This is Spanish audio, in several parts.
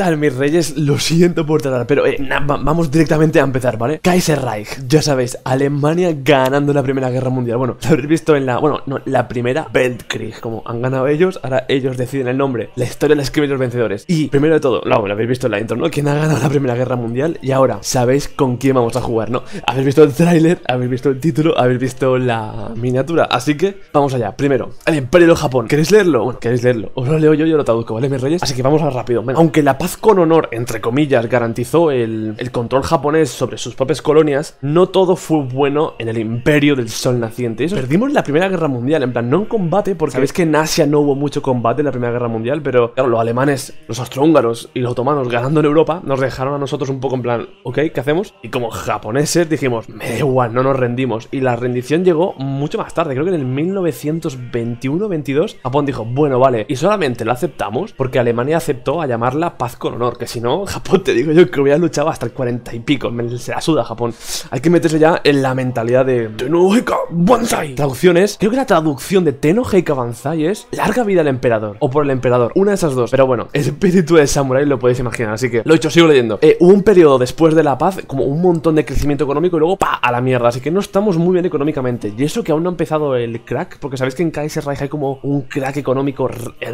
tal mis reyes? Lo siento por tardar, pero eh, vamos directamente a empezar, ¿vale? Kaiserreich, ya sabéis, Alemania ganando la Primera Guerra Mundial Bueno, lo habréis visto en la, bueno, no, la primera Weltkrieg Como han ganado ellos, ahora ellos deciden el nombre La historia la escriben los vencedores Y, primero de todo, lo, habéis visto en la intro, ¿no? ¿Quién ha ganado la Primera Guerra Mundial? Y ahora, sabéis con quién vamos a jugar, ¿no? Habéis visto el tráiler, habéis visto el título, habéis visto la miniatura Así que, vamos allá, primero, el Imperio Japón ¿Queréis leerlo? Bueno, ¿queréis leerlo? Os lo leo yo, yo lo traduzco, ¿vale, mis reyes? Así que vamos a rápido, Aunque la la paz con honor, entre comillas, garantizó el, control japonés sobre sus propias colonias, no todo fue bueno en el imperio del sol naciente. Eso, perdimos la Primera Guerra Mundial, en plan, no en combate, porque sabéis que en Asia no hubo mucho combate en la Primera Guerra Mundial, pero claro, los alemanes, los austrohúngaros y los otomanos ganando en Europa, nos dejaron a nosotros un poco en plan, ok, ¿qué hacemos? Y como japoneses dijimos, me da igual, no nos rendimos. Y la rendición llegó mucho más tarde, creo que en el 1921-22, Japón dijo, bueno, vale, y solamente lo aceptamos porque Alemania aceptó a llamarla paz con honor, que si no, Japón te digo yo que hubiera luchado hasta el 40 y pico, me, se la suda Japón. Hay que meterse ya en la mentalidad de Tenoheika Banzai. Traducciones, creo que la traducción de Tenoheika Banzai es larga vida al emperador, o por el emperador, una de esas dos. Pero bueno, el espíritu de samurai lo podéis imaginar, así que lo he hecho, sigo leyendo. Eh, hubo un periodo después de la paz, como un montón de crecimiento económico y luego pa a la mierda, así que no estamos muy bien económicamente. Y eso que aún no ha empezado el crack, porque sabéis que en Kaiserreich hay como un crack económico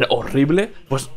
horrible, pues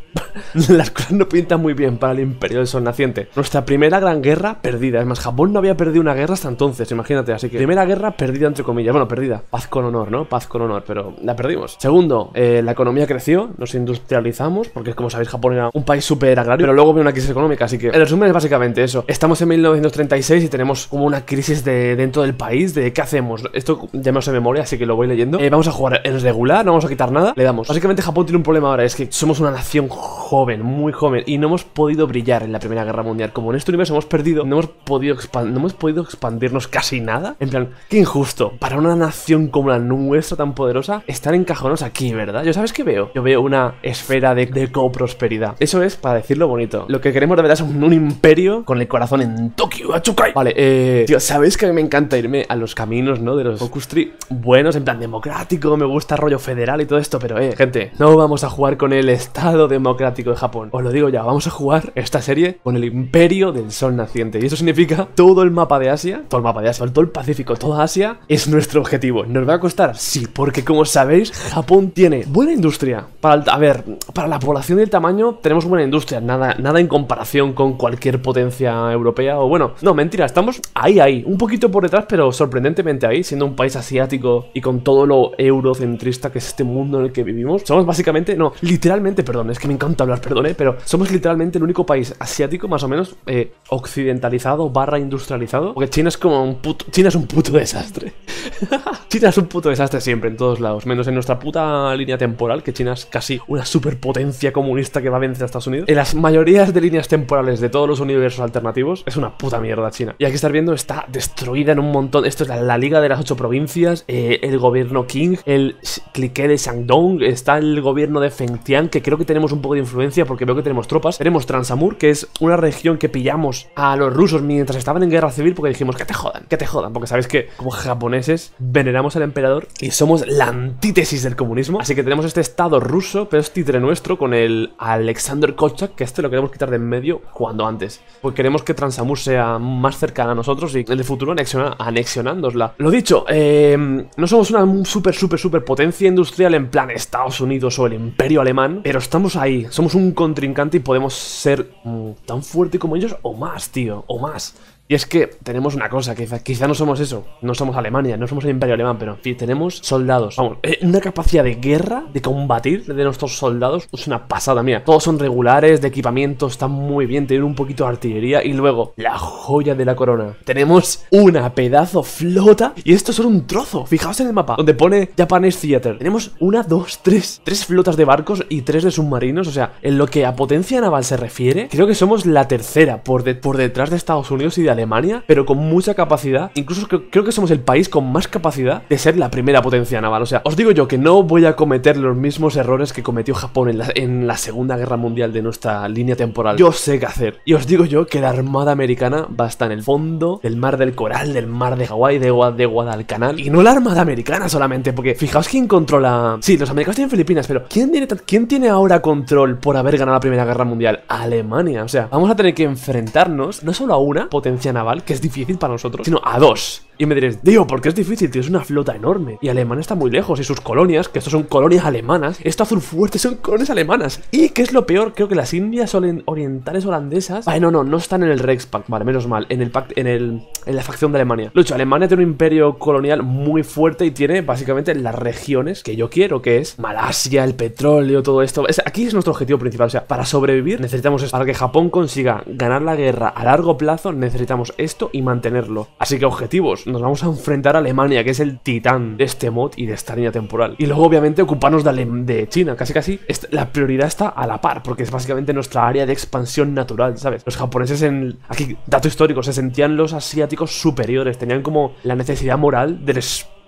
las cosas no pintan muy bien para el imperio del sol naciente. Nuestra primera gran guerra perdida. Es más, Japón no había perdido una guerra hasta entonces, imagínate. Así que primera guerra perdida entre comillas. Bueno, perdida. Paz con honor, ¿no? Paz con honor, pero la perdimos. Segundo, eh, la economía creció, nos industrializamos, porque como sabéis, Japón era un país súper agrario, pero luego vino una crisis económica, así que el resumen es básicamente eso. Estamos en 1936 y tenemos como una crisis de dentro del país, de qué hacemos. Esto ya me lo sé memoria, así que lo voy leyendo. Eh, vamos a jugar en regular, no vamos a quitar nada, le damos. Básicamente Japón tiene un problema ahora, es que somos una nación joven, muy joven, y no hemos podido brillar en la Primera Guerra Mundial. Como en este universo hemos perdido, no hemos podido, no hemos podido expandirnos casi nada. En plan, qué injusto. Para una nación como la nuestra tan poderosa, estar encajonados aquí, ¿verdad? ¿Yo sabes qué veo? Yo veo una esfera de, de coprosperidad. Eso es, para decirlo bonito. Lo que queremos de verdad es un, imperio con el corazón en Tokio, Achukai. Vale, eh... Tío, ¿sabéis que a mí me encanta irme a los caminos, ¿no? De los Focus Tree buenos, en plan democrático, me gusta rollo federal y todo esto, pero eh, gente, no vamos a jugar con el Estado Democrático de Japón. Os lo digo ya, vamos a jugar esta serie con el imperio del sol naciente. Y eso significa todo el mapa de Asia, todo el mapa de Asia, todo el Pacífico, toda Asia es nuestro objetivo. ¿Nos va a costar? Sí, porque como sabéis, Japón tiene buena industria. Para, a ver, para la población del tamaño tenemos buena industria, nada, nada en comparación con cualquier potencia europea. O bueno, no, mentira, estamos ahí, ahí, un poquito por detrás, pero sorprendentemente ahí, siendo un país asiático y con todo lo eurocentrista que es este mundo en el que vivimos. Somos básicamente, no, literalmente, perdón, es que me encanta hablar, perdón, eh, pero somos literalmente el único país asiático más o menos eh, occidentalizado barra industrializado. Porque China es como un puto... China es un puto desastre. China es un puto desastre siempre, en todos lados. Menos en nuestra puta línea temporal, que China es casi una superpotencia comunista que va a vencer a Estados Unidos. En las mayorías de líneas temporales de todos los universos alternativos, es una puta mierda China. Y hay que estar viendo, está destruida en un montón. Esto es la, Liga de las Ocho Provincias, eh, el gobierno King, el clique de Shandong, está el gobierno de Fengtian, que creo que tenemos un poco de influencia porque veo que tenemos tropas. Tenemos Transamur, que es una región que pillamos a los rusos mientras estaban en guerra civil porque dijimos que te jodan, que te jodan, porque sabéis que como japoneses veneramos al emperador y somos la antítesis del comunismo, así que tenemos este estado ruso, pero es titre nuestro con el Alexander Kolchak, que este lo queremos quitar de en medio cuando antes, porque queremos que Transamur sea más cercana a nosotros y en el futuro anexionándosla. Lo dicho, eh, no somos una super, super, super potencia industrial en plan Estados Unidos o el imperio alemán, pero estamos ahí, somos un contrincante y podemos ser mm, tan fuerte como ellos o más, tío, o más. Y es que tenemos una cosa, quizá, quizá no somos eso, no somos Alemania, no somos el Imperio Alemán, pero en fin, tenemos soldados. Vamos, eh, una capacidad de guerra, de combatir de nuestros soldados, es una pasada mía. Todos son regulares, de equipamiento, están muy bien, tienen un poquito de artillería. Y luego, la joya de la corona. Tenemos una pedazo flota, y esto es solo un trozo. Fijaos en el mapa, donde pone Japanese Theater. Tenemos una, dos, tres, tres flotas de barcos y tres de submarinos. O sea, en lo que a potencia naval se refiere, creo que somos la tercera por, por detrás de Estados Unidos y de Alemania, pero con mucha capacidad. Incluso creo, que somos el país con más capacidad de ser la primera potencia naval. O sea, os digo yo que no voy a cometer los mismos errores que cometió Japón en la, en la Segunda Guerra Mundial de nuestra línea temporal. Yo sé qué hacer. Y os digo yo que la Armada Americana va a estar en el fondo del mar del Coral, del mar de Hawái, de, de Guadalcanal. Y no la Armada Americana solamente, porque fijaos quién controla... Sí, los americanos tienen Filipinas, pero ¿quién tiene, ¿quién tiene ahora control por haber ganado la Primera Guerra Mundial? Alemania. O sea, vamos a tener que enfrentarnos no solo a una potencia naval, que es difícil para nosotros, sino a dos. Y me diréis, Dios, ¿por qué es difícil? Tienes una flota enorme. Y Alemania está muy lejos. Y sus colonias, que estos son colonias alemanas, esto azul fuerte son colonias alemanas. Y qué es lo peor, creo que las Indias orientales holandesas. Ay, no, no, no están en el Reichspakt. Vale, menos mal. En el pact, en el. En la facción de Alemania. Lucho, Alemania tiene un imperio colonial muy fuerte y tiene básicamente las regiones que yo quiero, que es Malasia, el petróleo, todo esto. aquí es nuestro objetivo principal. O sea, para sobrevivir necesitamos esto. Para que Japón consiga ganar la guerra a largo plazo, necesitamos esto y mantenerlo. Así que objetivos nos vamos a enfrentar a Alemania, que es el titán de este mod y de esta línea temporal. Y luego, obviamente, ocuparnos de, China, casi casi. La prioridad está a la par, porque es básicamente nuestra área de expansión natural, ¿sabes? Los japoneses en... Aquí, dato histórico, se sentían los asiáticos superiores, tenían como la necesidad moral del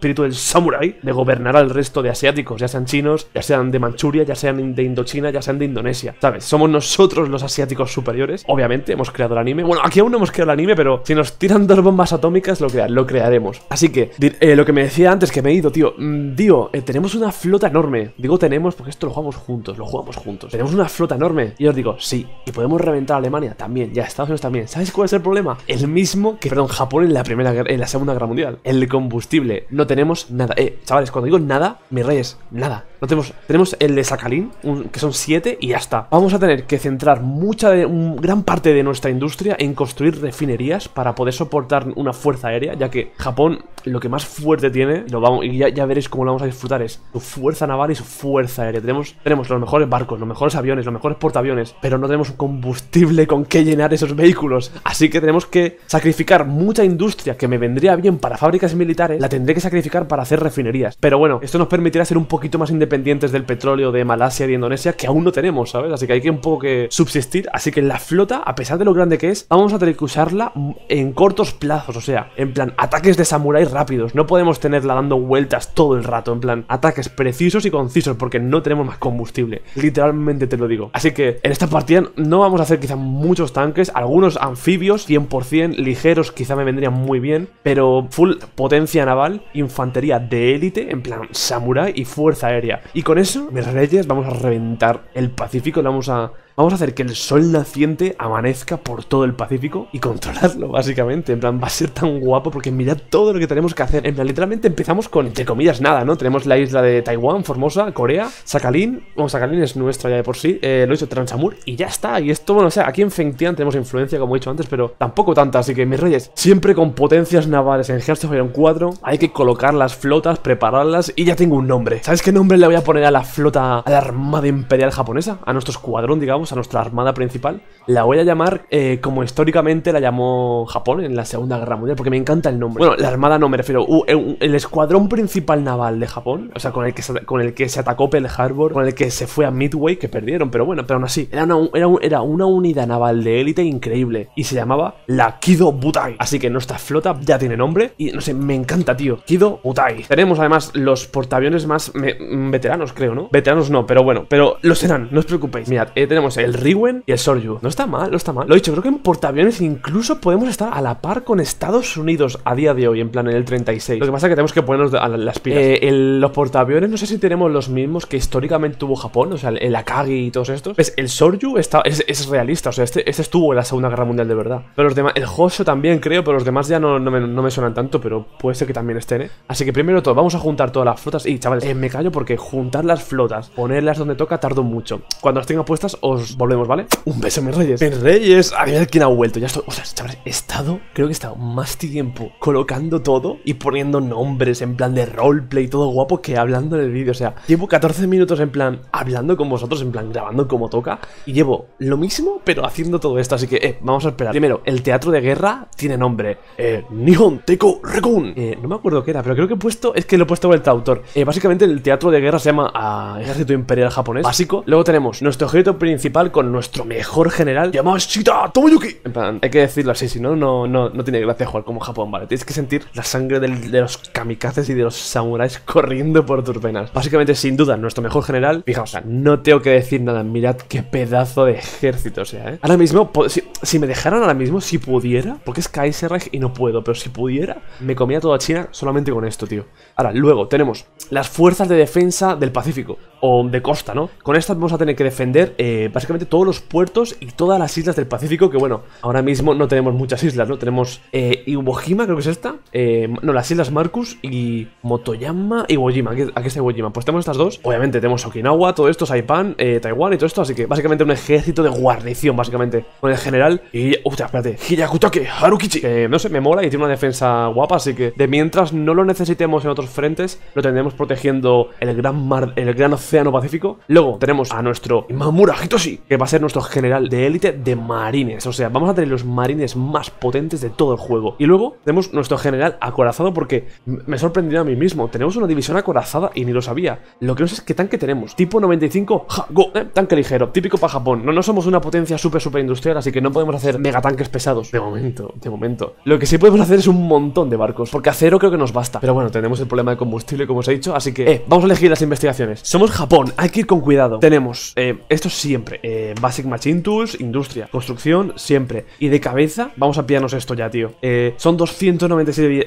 espíritu del samurái de gobernar al resto de asiáticos, ya sean chinos, ya sean de Manchuria, ya sean de Indochina, ya sean de Indonesia, ¿sabes? Somos nosotros los asiáticos superiores. Obviamente hemos creado el anime. Bueno, aquí aún no hemos creado el anime, pero si nos tiran dos bombas atómicas, lo, lo crearemos. Así que, eh, lo que me decía antes, que me he ido, tío. Mm, tío, eh, tenemos una flota enorme. Digo tenemos porque esto lo jugamos juntos, lo jugamos juntos. Tenemos una flota enorme. Y os digo, sí. Y podemos reventar a Alemania también, ya Estados Unidos también. ¿Sabes cuál es el problema? El mismo que, perdón, Japón en la primera en la Segunda Guerra Mundial. El combustible. Tenemos nada. Eh, chavales, cuando digo nada, mis reyes, nada. No tenemos, tenemos el de Sakhalin, que son 7 y ya está. Vamos a tener que centrar mucha de, gran parte de nuestra industria en construir refinerías para poder soportar una fuerza aérea, ya que Japón lo que más fuerte tiene, lo vamos, y ya, veréis cómo lo vamos a disfrutar, es su fuerza naval y su fuerza aérea. Tenemos, tenemos los mejores barcos, los mejores aviones, los mejores portaaviones, pero no tenemos combustible con que llenar esos vehículos. Así que tenemos que sacrificar mucha industria que me vendría bien para fábricas militares, la tendré que sacrificar para hacer refinerías. Pero bueno, esto nos permitirá ser un poquito más independientes dependientes del petróleo de Malasia y de Indonesia que aún no tenemos, ¿sabes? Así que hay que un poco que subsistir. Así que la flota, a pesar de lo grande que es, vamos a tener que usarla en cortos plazos, o sea, en plan, ataques de samuráis rápidos. No podemos tenerla dando vueltas todo el rato, en plan, ataques precisos y concisos porque no tenemos más combustible. Literalmente te lo digo. Así que en esta partida no vamos a hacer quizá muchos tanques, algunos anfibios, 100% ligeros, quizá me vendrían muy bien, pero full potencia naval, infantería de élite, en plan, samurái y fuerza aérea. Y con eso, mis reyes, vamos a reventar el Pacífico, vamos a Vamos a hacer que el sol naciente amanezca por todo el Pacífico y controlarlo, básicamente. En plan, va a ser tan guapo porque mirad todo lo que tenemos que hacer. En plan, literalmente empezamos con, entre comillas, nada, ¿no? Tenemos la isla de Taiwán, Formosa, Corea, Sakhalin. Bueno, Sakhalin es nuestra ya de por sí. Eh, lo dicho, Transamur. Y ya está. Y esto, bueno, o sea, aquí en Fengtian tenemos influencia, como he dicho antes, pero tampoco tanta. Así que, mis reyes, siempre con potencias navales en Hearts of Iron 4, hay que colocar las flotas, prepararlas y ya tengo un nombre. ¿Sabes qué nombre le voy a poner a la flota, a la armada imperial japonesa? A nuestro escuadrón, digamos a nuestra armada principal, la voy a llamar eh, como históricamente la llamó Japón en la Segunda Guerra Mundial, porque me encanta el nombre. Bueno, la armada no me refiero, el escuadrón principal naval de Japón, o sea, con el que se, con el que se atacó Pearl Harbor, con el que se fue a Midway, que perdieron, pero bueno, pero aún así, era una, era, era una unidad naval de élite increíble y se llamaba la Kido Butai. Así que nuestra flota ya tiene nombre y no sé, me encanta, tío. Kido Butai. Tenemos además los portaaviones más veteranos, creo, ¿no? Veteranos no, pero bueno, pero lo serán, no os preocupéis. Mirad, eh, tenemos el Riwen y el Soryu. No está mal, no está mal. Lo he dicho, creo que en portaaviones incluso podemos estar a la par con Estados Unidos a día de hoy, en plan en el 36. Lo que pasa es que tenemos que ponernos a las pilas. Eh, los portaaviones, no sé si tenemos los mismos que históricamente tuvo Japón, o sea, el, Akagi y todos estos. Pues el Soryu está, es, realista, o sea, este, este, estuvo en la Segunda Guerra Mundial de verdad. Pero los demás, el Hosho también creo, pero los demás ya no, no, me, suenan tanto, pero puede ser que también estén, ¿eh? Así que primero todo, vamos a juntar todas las flotas. Y chavales, eh, me callo porque juntar las flotas, ponerlas donde toca, tardo mucho. Cuando las tenga puestas, os volvemos, ¿vale? Un beso, mis reyes. Mis reyes. A ver quién ha vuelto. Ya estoy. O sea, chavales, he estado, creo que he estado más tiempo colocando todo y poniendo nombres en plan de roleplay, todo guapo, que hablando en el vídeo. O sea, llevo 14 minutos en plan hablando con vosotros, en plan grabando como toca. Y llevo lo mismo, pero haciendo todo esto. Así que, eh, vamos a esperar. Primero, el teatro de guerra tiene nombre. Eh, Nihon Teko Rekun. Eh, no me acuerdo qué era, pero creo que he puesto. Es que lo he puesto con el traductor. Eh, básicamente, el teatro de guerra se llama ah, Ejército Imperial Japonés. Básico. Luego tenemos nuestro ejército principal con nuestro mejor general, Yamashita Tomoyuki. En plan, hay que decirlo así, si no, no, no, tiene gracia jugar como Japón, ¿vale? Tienes que sentir la sangre de los kamikazes y de los samuráis corriendo por tus venas. Básicamente, sin duda, nuestro mejor general, fijaos, no tengo que decir nada, mirad qué pedazo de ejército, o sea, ¿eh? Ahora mismo, si, si me dejaran ahora mismo, si pudiera, porque es Kaiserreich y no puedo, pero si pudiera, me comía toda China solamente con esto, tío. Ahora, luego tenemos las fuerzas de defensa del Pacífico, o de costa, ¿no? Con estas vamos a tener que defender eh, básicamente todos los puertos y todas las islas del Pacífico, que bueno, ahora mismo no tenemos muchas islas, ¿no? Tenemos eh, Iwo Jima, creo que es esta, eh, no, las islas Marcus y Motoyama Iwo Jima, aquí, aquí está Iwo Jima, pues tenemos estas dos, obviamente tenemos Okinawa, todo esto, Saipan, eh, Taiwán y todo esto, así que básicamente un ejército de guarnición, básicamente, con el general y, uff, espérate, Hiyakutake Harukichi, que no sé, me mola y tiene una defensa guapa, así que de mientras no lo necesitemos en otros frentes, lo tendremos protegiendo el gran mar, el gran océano Pacífico. Luego tenemos a nuestro Mamura Hitoshi, que va a ser nuestro general de élite de marines, o sea, vamos a tener los marines más potentes de todo el juego. Y luego tenemos nuestro general acorazado porque me he sorprendido a mí mismo, tenemos una división acorazada y ni lo sabía. Lo que no sé es qué tanque tenemos, tipo 95 ja, eh, tanque ligero, típico para Japón. No, no somos una potencia súper, súper industrial, así que no podemos hacer megatanques pesados. De momento, de momento. Lo que sí podemos hacer es un montón de barcos, porque acero creo que nos basta. Pero bueno, tenemos el problema de combustible, como os he dicho, así que, eh, vamos a elegir las investigaciones. Somos Japón, hay que ir con cuidado. Tenemos, eh, esto siempre, eh, Basic Machine Tools, industria, construcción, siempre. Y de cabeza, vamos a pillarnos esto ya, tío. Eh, son 297 días,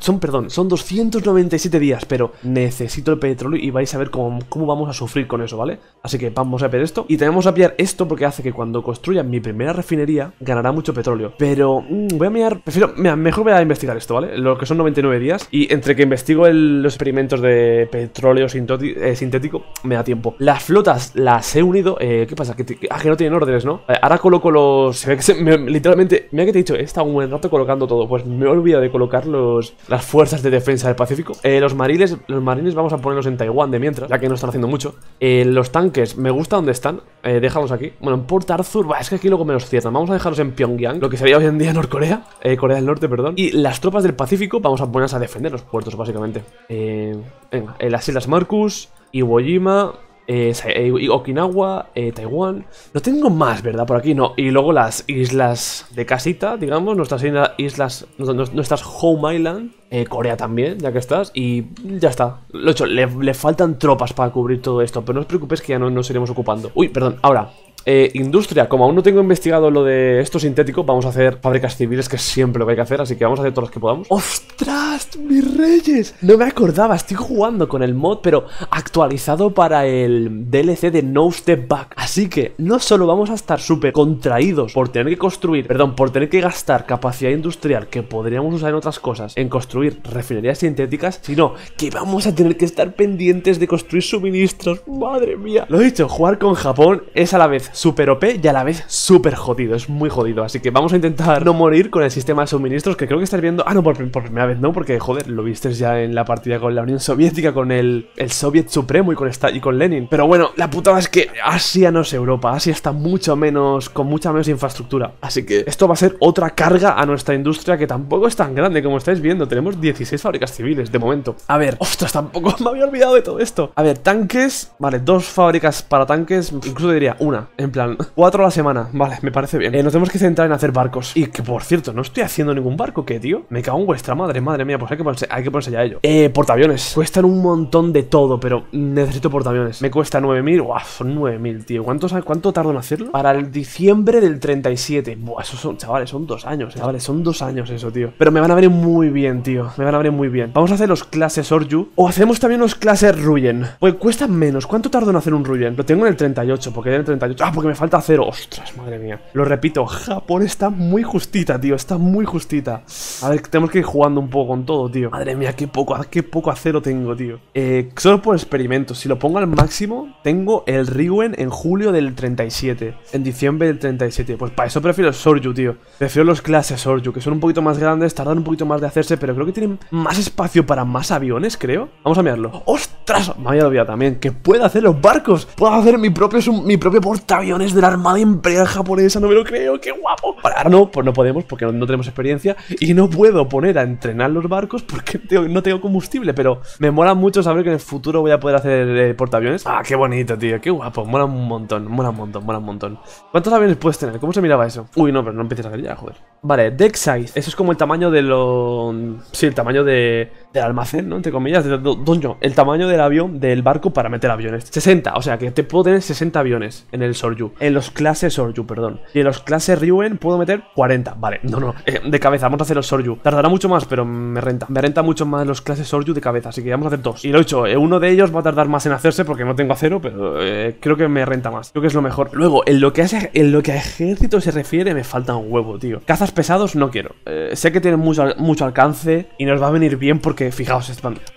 son, perdón, son 297 días, pero necesito el petróleo y vais a ver cómo, cómo vamos a sufrir con eso, ¿vale? Así que vamos a ver esto. Y tenemos a pillar esto porque hace que cuando construya mi primera refinería, ganará mucho petróleo. Pero mm, voy a mirar, prefiero, mejor voy a investigar esto, ¿vale? Lo que son 99 días. Y entre que investigo los experimentos de petróleo eh, sintético, me da tiempo. Las flotas las he unido. eh, ¿Qué pasa? Que, ah, que no tienen órdenes, ¿no? Eh, ahora coloco los. Se ve que se- me- literalmente. Mira que te he dicho, he estado un buen rato colocando todo. Pues me he de colocar los, las fuerzas de defensa del Pacífico. Eh, los marines, los marines vamos a ponerlos en Taiwán de mientras, ya que no están haciendo mucho. Eh, los tanques, me gusta donde están. Eh, déjalos aquí. Bueno, en Port Arthur, bah, es que aquí luego me los cierran. Vamos a dejarlos en Pyongyang, lo que sería hoy en día Norcorea, eh, Corea del Norte, perdón. Y las tropas del Pacífico, vamos a ponerlas a defender los puertos, básicamente. Eh, venga, eh, las Islas Marcus, Iwo Jima, eh, eh, Okinawa, eh, Taiwán. No tengo más, ¿verdad? Por aquí no. Y luego las islas de casita, digamos, nuestras isla- islas, nuestras home island. eh, Corea también, ya que estás. Y ya está. Lo he hecho, le, le faltan tropas para cubrir todo esto. Pero no os preocupéis que ya no nos iremos ocupando. Uy, perdón, ahora. Eh, industria, como aún no tengo investigado lo de esto sintético, vamos a hacer fábricas civiles, que siempre lo que hay que hacer, así que vamos a hacer todas las que podamos. ¡Ostras! ¡Mis reyes! No me acordaba, estoy jugando con el mod, pero actualizado para el DLC de No Step Back. Así que no solo vamos a estar súper contraídos por tener que construir, perdón, por tener que gastar capacidad industrial que podríamos usar en otras cosas, en construir refinerías sintéticas, sino que vamos a tener que estar pendientes de construir suministros. ¡Madre mía! Lo he dicho, jugar con Japón es a la vez súper OP y a la vez súper jodido, es muy jodido. Así que vamos a intentar no morir con el sistema de suministros que creo que estás viendo. Ah, no, por, por primera vez no, porque joder, lo viste ya en la partida con la Unión Soviética, con el, el Soviet Supremo y con, esta, y con Lenin. Pero bueno, la putada es que Asia no es Europa, Asia está mucho menos, con mucha menos infraestructura. Así que esto va a ser otra carga a nuestra industria que tampoco es tan grande como estáis viendo. Tenemos 16 fábricas civiles de momento. A ver, ostras, tampoco me había olvidado de todo esto. A ver, tanques, vale, dos fábricas para tanques, incluso diría una, en plan, cuatro a la semana. Vale, me parece bien. Eh, nos tenemos que centrar en hacer barcos. Y que por cierto, no estoy haciendo ningún barco, ¿qué, tío? Me cago en vuestra madre, madre mía, pues hay que ponerse, hay que ponerse ya a ello. Eh, portaaviones. Cuestan un montón de todo, pero necesito portaaviones. Me cuesta 9000, guau, son 9000, tío. ¿Cuánto, sa- ¿Cuánto tardo en hacerlo? Para el diciembre del 37. Buah, esos son, chavales, son dos años, eh, chavales, son dos años eso, tío. Pero me van a venir muy bien, tío. Me van a venir muy bien. Vamos a hacer los clases Orju. O hacemos también los clases Ruyen. Pues cuesta menos. ¿Cuánto tardo en hacer un Ruyen? Lo tengo en el 38, porque en el 38. Ah, porque me falta acero. Ostras, madre mía. Lo repito, Japón está muy justita, tío. Está muy justita. A ver, tenemos que ir jugando un poco con todo, tío. Madre mía, qué poco, qué poco acero tengo, tío. Eh, solo por experimentos. Si lo pongo al máximo, tengo el Ryuen en julio del 37. En diciembre del 37. Pues para eso prefiero el Sorju, tío. Prefiero los clases Sorju, que son un poquito más grandes, tardan un poquito más de hacerse, pero creo que tienen más espacio para más aviones, creo. Vamos a mirarlo. ¡Ostras! Me había olvidado también que puedo hacer los barcos. Puedo hacer mi propio, mi propio portaaviones de la Armada Imperial Japonesa, no me lo creo, qué guapo. Ahora no, pues no podemos porque no, tenemos experiencia y no puedo poner a entrenar los barcos porque no tengo combustible, pero me mola mucho saber que en el futuro voy a poder hacer eh, portaaviones. Ah, qué bonito, tío, qué guapo, mola un montón, mola un montón, mola un montón. ¿Cuántos aviones puedes tener? ¿Cómo se miraba eso? Uy, no, pero no empieces a ver ya, joder. Vale, deck size, eso es como el tamaño de lo... Sí, el tamaño de... del almacén, ¿no? Entre comillas, doño, el tamaño del avión, del barco para meter aviones. 60, o sea que te puedo tener 60 aviones en el Soryu. En los clases Soryu, perdón. Y en los clases Ryuen puedo meter 40. Vale, no, no, eh, de cabeza, vamos a hacer los Soryu. Tardará mucho más, pero me renta. Me renta mucho más los clases Soryu de cabeza, así que vamos a hacer dos. Y lo he hecho, eh, uno de ellos va a tardar más en hacerse porque no tengo acero, pero eh, creo que me renta más. Creo que es lo mejor. Luego, en lo que, en lo que a ejército se refiere, me falta un huevo, tío. Cazas pesados no quiero. sé que tienen mucho, mucho alcance y nos va a venir bien porque, fijaos,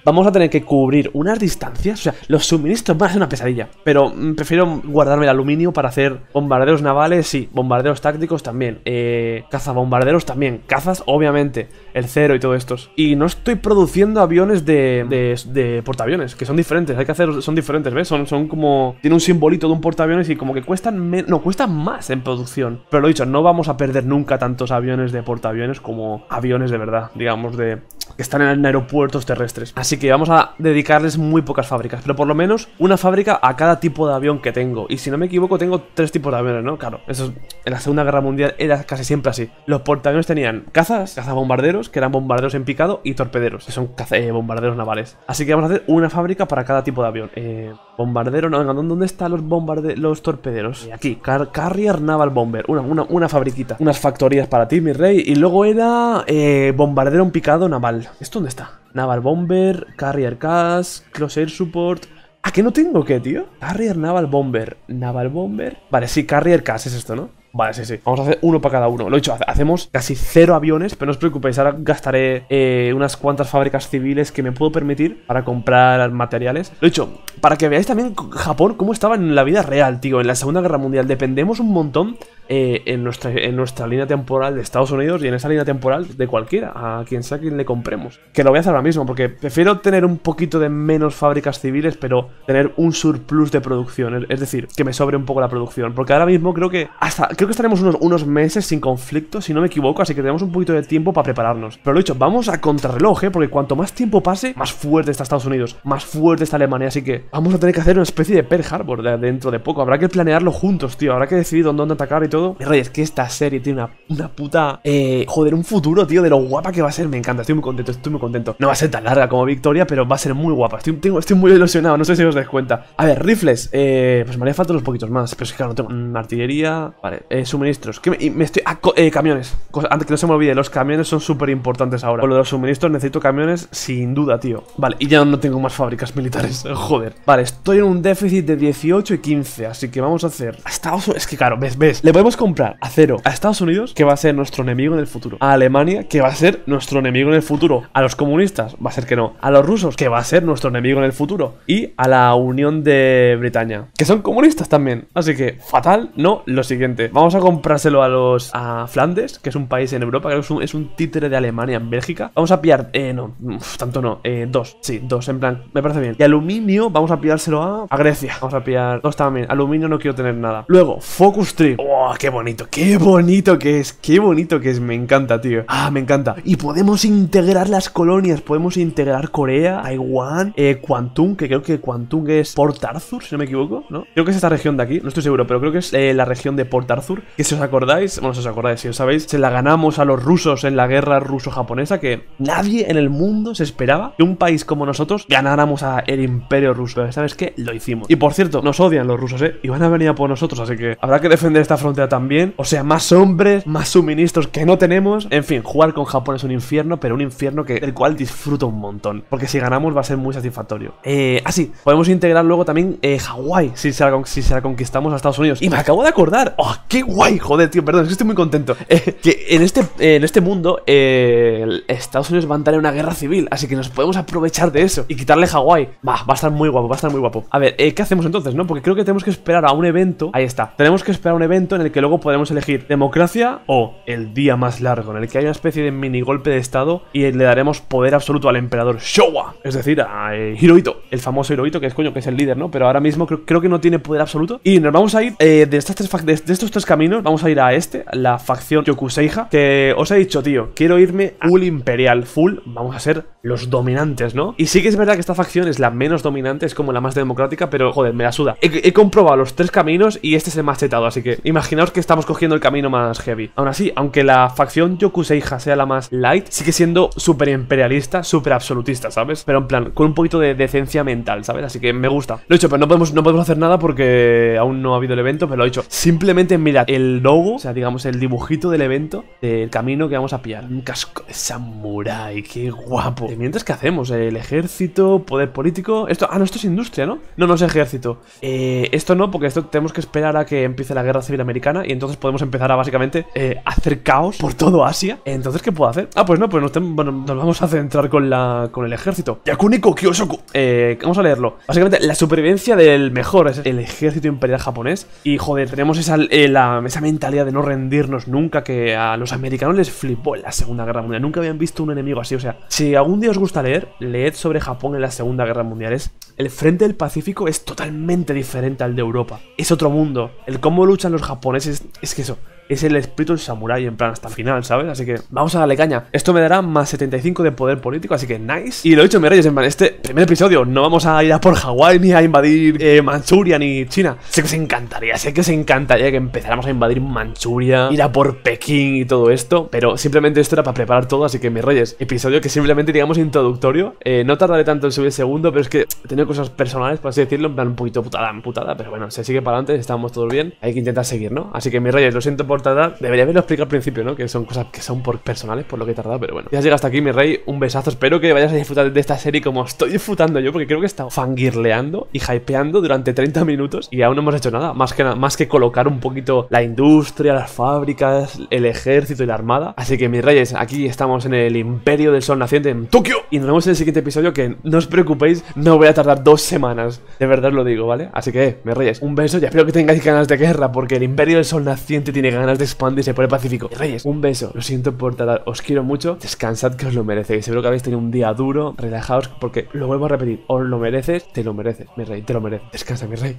vamos a tener que cubrir unas distancias. O sea, los suministros van a ser una pesadilla. Pero mm, prefiero guardarme el aluminio para hacer bombarderos navales, sí. Bombarderos tácticos también. Eh, cazabombarderos también. Cazas, obviamente. El cero y todo estos. Y no estoy produciendo aviones de, de, portaaviones, que son diferentes. Hay que hacer, son diferentes, ¿ves? Son, son como. Tiene un simbolito de un portaaviones y como que cuestan. No, cuestan más en producción. Pero lo dicho, no vamos a perder nunca tantos aviones de portaaviones como aviones de verdad, digamos, de que están en aeropuertos terrestres. Así que vamos a dedicarles muy pocas fábricas, pero por lo menos una fábrica a cada tipo de avión que tengo. Y si no me equivoco, tengo tres tipos de aviones, ¿no? Claro, eso en la Segunda Guerra Mundial era casi siempre así. Los portaaviones tenían cazas, cazabombarderos, que eran bombarderos en picado, y torpederos, que son eh, bombarderos navales. Así que vamos a hacer una fábrica para cada tipo de avión. Eh, bombardero, no, venga, ¿dónde están los bombarderos, los torpederos? Aquí, Carrier Naval Bomber, una, una, una fabriquita. Unas factorías para ti, mi rey. Y luego era eh, bombardero en picado naval. ¿Esto dónde está? Naval Bomber, Carrier Cast, Close Air Support... ¿A qué no tengo qué, tío? Carrier Naval Bomber. Naval Bomber. Vale, sí, Carrier Cast es esto, ¿no? Vale, sí, sí. Vamos a hacer uno para cada uno. Lo he dicho, hacemos casi cero aviones, pero no os preocupéis, ahora gastaré eh, unas cuantas fábricas civiles que me puedo permitir para comprar materiales. Lo he dicho, para que veáis también Japón cómo estaba en la vida real, tío. En la Segunda Guerra Mundial dependemos un montón eh, en, nuestra, en nuestra línea temporal de Estados Unidos y en esa línea temporal de cualquiera, a quien sea quien le compremos. Que lo voy a hacer ahora mismo, porque prefiero tener un poquito de menos fábricas civiles, pero tener un surplus de producción. Es decir, que me sobre un poco la producción. Porque ahora mismo creo que hasta creo que estaremos unos, unos meses sin conflicto, si no me equivoco, así que tenemos un poquito de tiempo para prepararnos. Pero lo dicho, vamos a contrarreloj, ¿eh? porque cuanto más tiempo pase, más fuerte está Estados Unidos, más fuerte está Alemania, así que vamos a tener que hacer una especie de Pearl Harbor dentro de poco. Habrá que planearlo juntos, tío. Habrá que decidir dónde atacar y todo mi rey, es que esta serie tiene una, una puta... Eh, joder, un futuro, tío, de lo guapa que va a ser. Me encanta, estoy muy contento, estoy muy contento. No va a ser tan larga como Victoria, pero va a ser muy guapa. Estoy, estoy muy ilusionado, no sé si os dais cuenta. A ver, rifles. Eh, pues me haría falta unos poquitos más. Pero es que claro, no tengo mm, artillería. Vale, eh, suministros. ¿Qué me, estoy... Ah, eh, camiones. antes que no se me olvide, los camiones son súper importantes ahora. Con lo de los suministros necesito camiones sin duda, tío. Vale, y ya no tengo más fábricas militares. Joder. Vale, estoy en un déficit de 18 y 15. Así que vamos a hacer... Hasta... Es que claro, ves, ves. Le podemos comprar a cero a Estados Unidos, que va a ser nuestro enemigo en el futuro. A Alemania, que va a ser nuestro enemigo en el futuro. A los comunistas, va a ser que no. A los rusos, que va a ser nuestro enemigo en el futuro. Y a la Unión de Bretaña, que son comunistas también. Así que, fatal, no, lo siguiente. Vamos a comprárselo a los... a Flandes, que es un país en Europa, creo que es un, es un títere de Alemania en Bélgica. Vamos a pillar, eh, no, tanto no, eh, dos, sí, dos, en plan, me parece bien. Y aluminio, vamos a pillárselo a, a Grecia. Vamos a pillar dos también. Aluminio no quiero tener nada. Luego, Focus Tree. ¡Oh, qué bonito! qué bonito que es, qué bonito que es, me encanta, tío. Ah, me encanta. Y podemos integrar las colonias, podemos integrar Corea, Taiwán, eh, Kwantung, que creo que Kwantung es Port Arthur, si no me equivoco, ¿no? Creo que es esta región de aquí, no estoy seguro, pero creo que es eh, la región de Port Arthur, que si os acordáis, bueno, si os acordáis, si os sabéis, se la ganamos a los rusos en la guerra ruso-japonesa, que nadie en el mundo se esperaba que un país como nosotros ganáramos a el imperio ruso. ¿sabes qué? Lo hicimos. Y por cierto, nos odian los rusos, ¿eh? Y van a venir a por nosotros, así que habrá que defender esta frontera también o sea, más hombres, más suministros que no tenemos. En fin, jugar con Japón es un infierno, pero un infierno que, del cual disfruto un montón. Porque si ganamos va a ser muy satisfactorio. Eh, así, podemos integrar luego también eh, Hawái, si se, la, conquistamos a Estados Unidos. Y me acabo de acordar. ¡Oh, qué guay! Joder, tío, perdón, es que estoy muy contento. Eh, que en este, en este mundo, eh, Estados Unidos va a entrar en una guerra civil. Así que nos podemos aprovechar de eso y quitarle Hawái. Va, va a estar muy guapo, va a estar muy guapo. A ver, ¿qué hacemos entonces, no? Porque creo que tenemos que esperar a un evento. Ahí está. Tenemos que esperar a un evento en el que luego podremos elegir democracia o el día más largo, en el que hay una especie de mini golpe de estado y le daremos poder absoluto al emperador Showa, es decir, a eh, Hirohito, el famoso Hirohito, que es coño, que es el líder, ¿no? Pero ahora mismo creo, que no tiene poder absoluto. Y nos vamos a ir eh, de, estos tres caminos, vamos a ir a este, la facción Yokuseija, que os he dicho, tío, quiero irme a full imperial, full, vamos a ser los dominantes, ¿no? Y sí que es verdad que esta facción es la menos dominante, es como la más democrática, pero joder, me la suda. He, comprobado los tres caminos y este es el más chetado, así que imaginaos que estamos cogiendo el camino más heavy. Aún así, aunque la facción Yokuseija sea la más light, sigue siendo súper imperialista, súper absolutista, ¿sabes? Pero en plan, con un poquito de decencia mental, ¿sabes? Así que me gusta. Lo he dicho, pero no podemos, no podemos hacer nada porque aún no ha habido el evento, pero lo he dicho. Simplemente mirad el logo, o sea, digamos, el dibujito del evento, del camino que vamos a pillar. Un casco de samurai, qué guapo. ¿Y mientras, ¿qué hacemos? El ejército, poder político. Esto, ah, no, esto es industria, ¿no? No, no es ejército. Eh, esto no, porque esto tenemos que esperar a que empiece la guerra civil americana y entonces podemos empezar a básicamente eh, hacer caos por todo Asia. Entonces, ¿qué puedo hacer? Ah, pues no, pues nos, bueno, nos vamos a centrar con, la, con el ejército. Yakuniko Kyosoku. Eh, vamos a leerlo. Básicamente, la supervivencia del mejor es el ejército imperial japonés. Y joder, tenemos esa, eh, esa mentalidad de no rendirnos nunca que a los americanos les flipó en la Segunda Guerra Mundial. Nunca habían visto un enemigo así. O sea, si algún día os gusta leer, leed sobre Japón en la Segunda Guerra Mundial. El frente del Pacífico es totalmente diferente al de Europa. Es otro mundo. El cómo luchan los japoneses es que eso es el espíritu del samurái en plan hasta el final, ¿sabes? Así que vamos a darle caña. Esto me dará más 75 de poder político, así que nice. Y lo he dicho, mi reyes, en plan, este primer episodio no vamos a ir a por Hawái ni a invadir eh, Manchuria ni China. Sé que os encantaría, sé que os encantaría que empezáramos a invadir Manchuria, ir a por Pekín y todo esto, pero simplemente esto era para preparar todo, así que mis reyes, episodio que simplemente digamos introductorio. Eh, no tardaré tanto en subir el segundo, pero es que he tenido cosas personales, por así decirlo, en plan un poquito putada, putada, pero bueno, se sigue para adelante, estamos todos bien. Hay que intentar seguir, ¿no? Así que mis reyes, lo siento por Debería haberlo explicado al principio, ¿no? Que son cosas que son por personales, por lo que he tardado, pero bueno. Ya llega hasta aquí, mi rey. Un besazo. Espero que vayas a disfrutar de esta serie como estoy disfrutando yo, porque creo que he estado fangirleando y hypeando durante 30 minutos y aún no hemos hecho nada. Más que, más que colocar un poquito la industria, las fábricas, el ejército y la armada. Así que, mis reyes, aquí estamos en el Imperio del Sol Naciente en Tokio. Y nos vemos en el siguiente episodio que no os preocupéis, no voy a tardar dos semanas. De verdad lo digo, ¿vale? Así que, me reyes. Un beso y espero que tengáis ganas de guerra, porque el Imperio del Sol Naciente tiene ganas de expandirse por el Pacífico. Me reyes, un beso. Lo siento por tardar. Os quiero mucho. Descansad que os lo merecéis. Seguro que habéis tenido un día duro. Relajaos, porque lo vuelvo a repetir. Os lo mereces, te lo mereces. Mi rey, te lo mereces. Descansa, mi rey.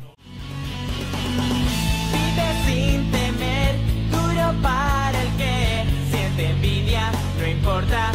Para el que siente envidia, no importa.